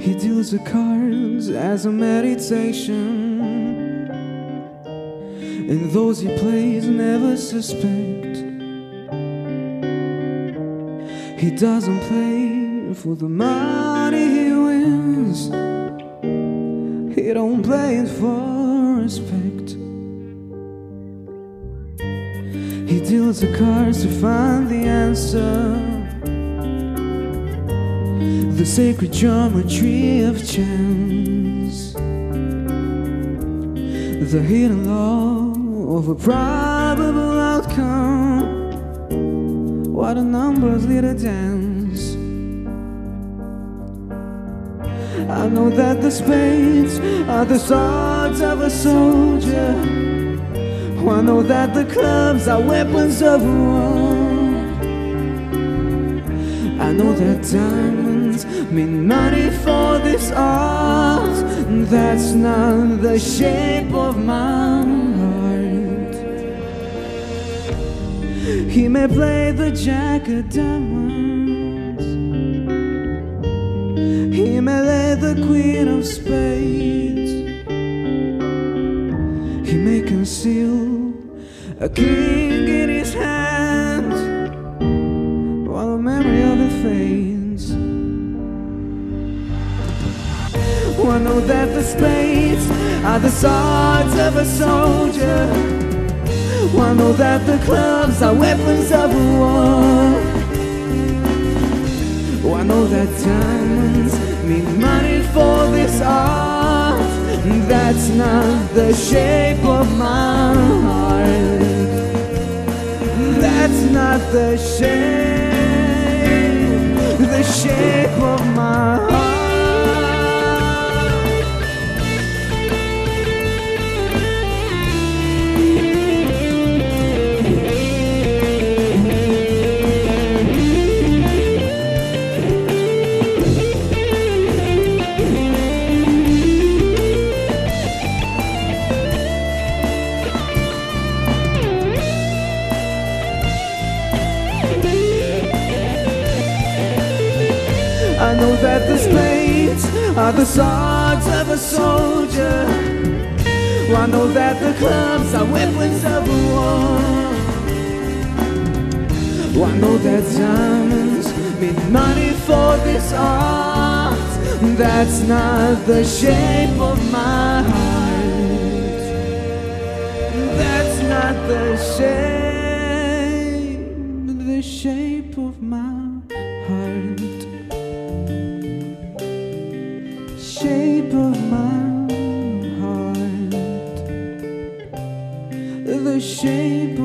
He deals the cards as a meditation, and those he plays never suspect. He doesn't play for the money he wins. He don't play it for respect. Deals the cards to find the answer. The sacred geometry of chance. The hidden law of a probable outcome. What a numbers lead a dance. I know that the spades are the swords of a soldier. I know that the clubs are weapons of war. I know that diamonds mean money for this art. That's not the shape of my heart. He may play the jack of diamonds. He may lay the queen of spades. A king in his hands, while the memory of it fades. I know that the spades are the swords of a soldier. I know that the clubs are weapons of war. I know that diamonds mean money for this art. That's not the shape of my heart. Not the shape, the shape of my I know that the spades are the swords of a soldier. I know that the clubs are weapons of war. I know that diamonds mean money for this art. That's not the shape of my heart. That's not the shape, the shape of my Shape of my heart. The shape